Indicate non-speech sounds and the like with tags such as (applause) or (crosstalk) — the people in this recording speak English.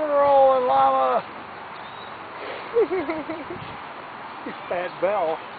Rolling llama. (laughs) (laughs) Fat bell.